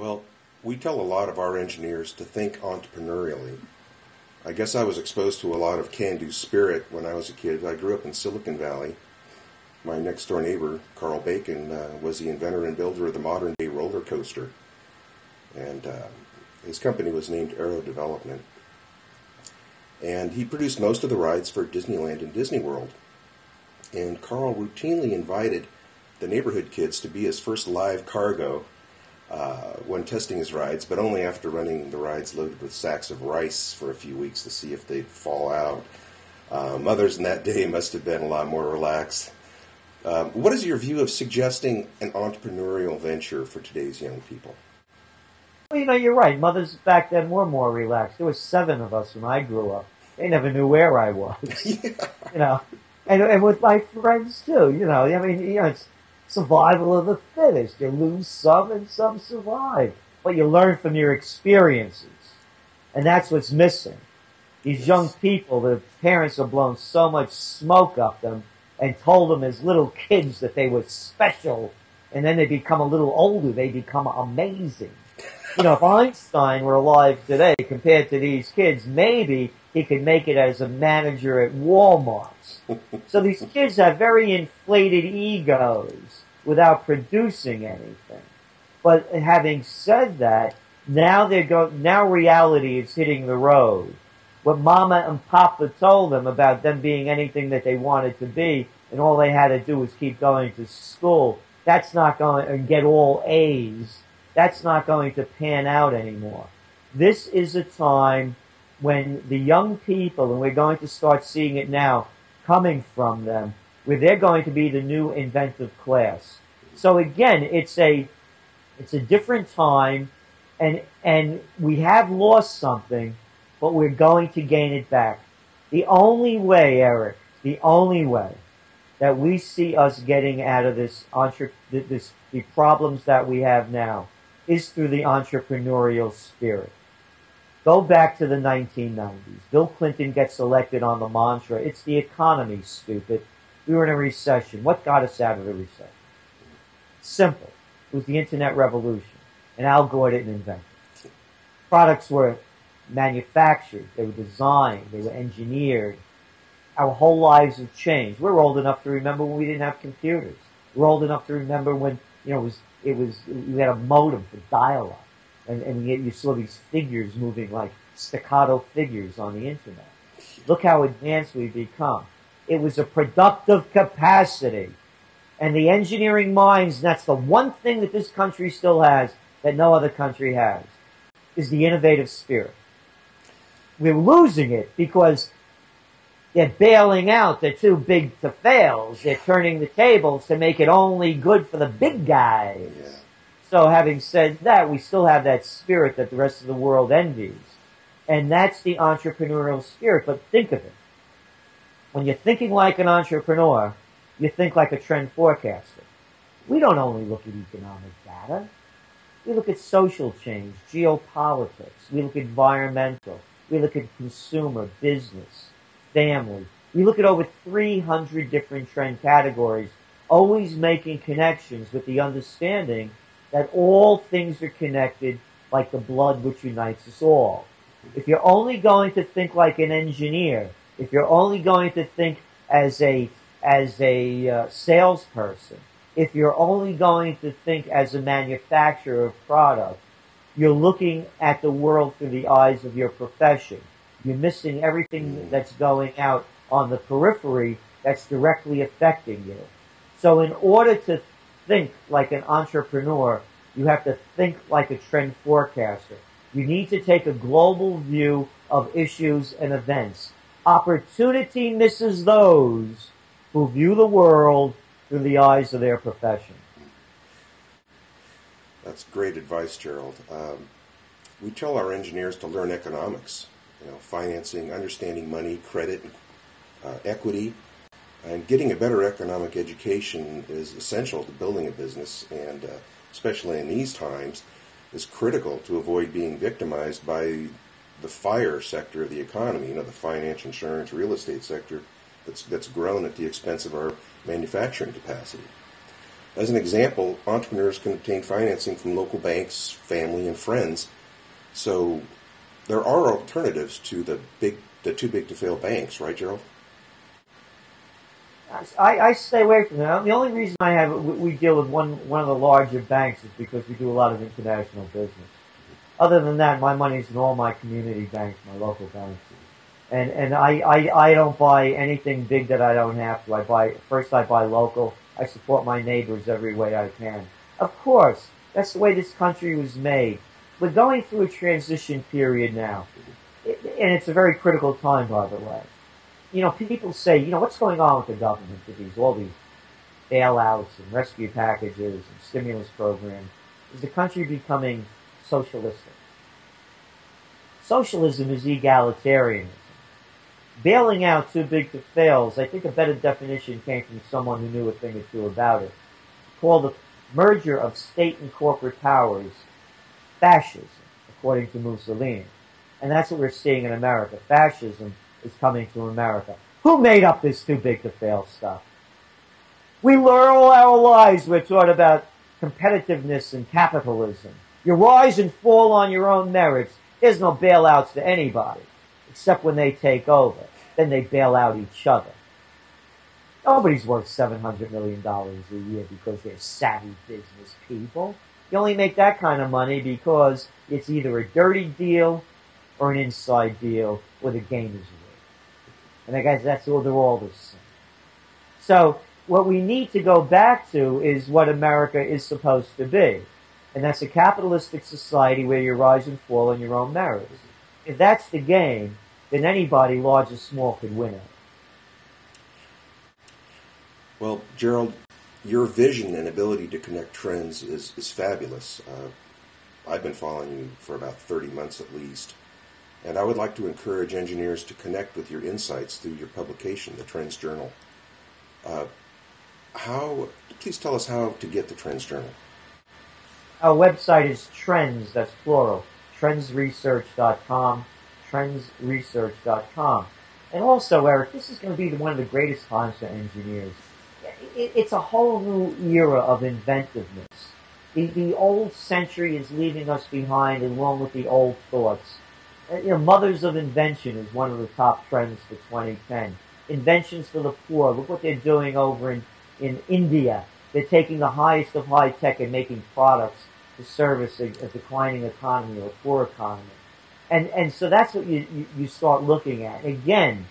Well, we tell a lot of our engineers to think entrepreneurially. I guess I was exposed to a lot of can do spirit when I was a kid. I grew up in Silicon Valley. My next door neighbor, Karl Bacon, uh, was the inventor and builder of the modern day roller coaster. And uh, his company was named Arrow Development. And he produced most of the rides for Disneyland and Disney World. And Karl routinely invited the neighborhood kids to be his first live cargo uh, when testing his rides, but only after running the rides loaded with sacks of rice for a few weeks to see if they'd fall out. Um, others in that day must have been a lot more relaxed. Um, what is your view of suggesting an entrepreneurial venture for today's young people? Well, you know, you're right. Mothers back then were more relaxed. There were seven of us when I grew up. They never knew where I was. yeah. You know, and, and with my friends too. You know, I mean, you know, it's survival of the fittest. You lose some and some survive. But you learn from your experiences. And that's what's missing. These young people, their parents have blown so much smoke up them and told them as little kids that they were special. And then they become a little older, they become amazing. You know, if Einstein were alive today compared to these kids, maybe he could make it as a manager at Walmart. so these kids have very inflated egos without producing anything. But having said that, now they're go now reality is hitting the road. What mama and papa told them about them being anything that they wanted to be, and all they had to do was keep going to school, that's not going and get all A's. That's not going to pan out anymore. This is a time when the young people, and we're going to start seeing it now coming from them, where they're going to be the new inventive class. So again, it's a it's a different time, and and we have lost something, but we're going to gain it back. The only way, Eric, the only way that we see us getting out of this entre- this the problems that we have now is through the entrepreneurial spirit. Go back to the 1990s. Bill Clinton gets elected on the mantra, it's the economy, stupid. We were in a recession. What got us out of the recession? Simple. It was the internet revolution. And Al Gore didn't invent it. Products were manufactured, they were designed, they were engineered. Our whole lives have changed. We're old enough to remember when we didn't have computers. We're old enough to remember when, you know, it was, it was, we had a modem for dial-up and, and yet you saw these figures moving like staccato figures on the internet. Look how advanced we've become. It was a productive capacity. And the engineering minds, that's the one thing that this country still has that no other country has, is the innovative spirit. We're losing it because they're bailing out. They're too big to fail. They're turning the tables to make it only good for the big guys. Yeah. So having said that, we still have that spirit that the rest of the world envies. And that's the entrepreneurial spirit. But think of it. When you're thinking like an entrepreneur, you think like a trend forecaster. We don't only look at economic data. We look at social change, geopolitics. We look at environmental. We look at consumer, business, family. We look at over 300 different trend categories, always making connections with the understanding that all things are connected like the blood which unites us all. If you're only going to think like an engineer, if you're only going to think as a as a uh, salesperson, if you're only going to think as a manufacturer of product, you're looking at the world through the eyes of your profession. You're missing everything that's going out on the periphery that's directly affecting you. So in order to think like an entrepreneur. You have to think like a trend forecaster. You need to take a global view of issues and events. Opportunity misses those who view the world through the eyes of their profession. That's great advice, Gerald. Um, we tell our engineers to learn economics, you know, financing, understanding money, credit, uh, equity, and getting a better economic education is essential to building a business, and uh, especially in these times, is critical to avoid being victimized by the fire sector of the economy. You know, the finance, insurance, real estate sector that's that's grown at the expense of our manufacturing capacity. As an example, entrepreneurs can obtain financing from local banks, family, and friends. So there are alternatives to the big, the too big to fail banks, right, Gerald? I, I stay away from that. The only reason I have we deal with one one of the larger banks is because we do a lot of international business. Other than that, my money's in all my community banks, my local banks, and and I, I I don't buy anything big that I don't have to. I buy first I buy local. I support my neighbors every way I can. Of course, that's the way this country was made. We're going through a transition period now, and it's a very critical time, by the way you know, people say, you know, what's going on with the government with these all these bailouts and rescue packages and stimulus programs? Is the country becoming socialistic? Socialism is egalitarianism. Bailing out too big to fails, I think a better definition came from someone who knew a thing or two about it. Called the merger of state and corporate powers fascism, according to Mussolini. And that's what we're seeing in America. Fascism is coming to America. Who made up this too big to fail stuff? We learn all our lives we're taught about competitiveness and capitalism. You rise and fall on your own merits. There's no bailouts to anybody, except when they take over. Then they bail out each other. Nobody's worth $700 million a year because they're savvy business people. You only make that kind of money because it's either a dirty deal or an inside deal where the game is rigged. and I guess that's all they're all the same. So what we need to go back to is what America is supposed to be. And that's a capitalistic society where you rise and fall on your own merits. If that's the game, then anybody, large or small, could win it. Well, Gerald, your vision and ability to connect trends is, is fabulous. Uh, I've been following you for about 30 months at least. And I would like to encourage engineers to connect with your insights through your publication, the Trends Journal. Uh, how? Please tell us how to get the Trends Journal. Our website is Trends. That's plural. Trendsresearch.com. Trendsresearch.com. And also, Eric, this is going to be one of the greatest times for engineers. It's a whole new era of inventiveness. The, the old century is leaving us behind along with the old thoughts uh, you know, mothers of invention is one of the top trends for 2010. Inventions for the poor. Look what they're doing over in, in India. They're taking the highest of high tech and making products to service a, a declining economy or a poor economy. And, and so that's what you, you, you start looking at. Again,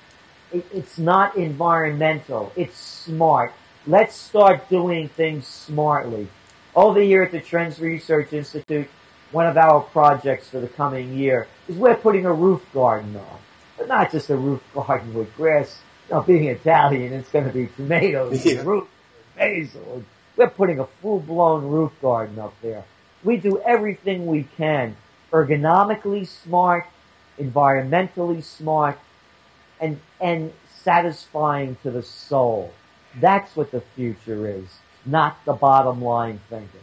it, it's not environmental. It's smart. Let's start doing things smartly. Over here at the Trends Research Institute, one of our projects for the coming year is we're putting a roof garden on. But not just a roof garden with grass. You know, being Italian, it's going to be tomatoes yeah. and roof, basil. We're putting a full-blown roof garden up there. We do everything we can, ergonomically smart, environmentally smart, and, and satisfying to the soul. That's what the future is, not the bottom line thinking.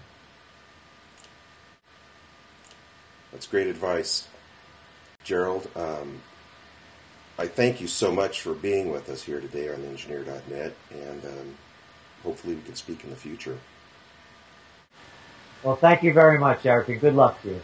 That's great advice, Gerald. Um, I thank you so much for being with us here today on engineer.net, and um, hopefully we can speak in the future. Well, thank you very much, Eric, and good luck to you.